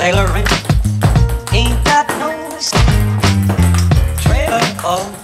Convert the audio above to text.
Sailor ain't got no trailer call.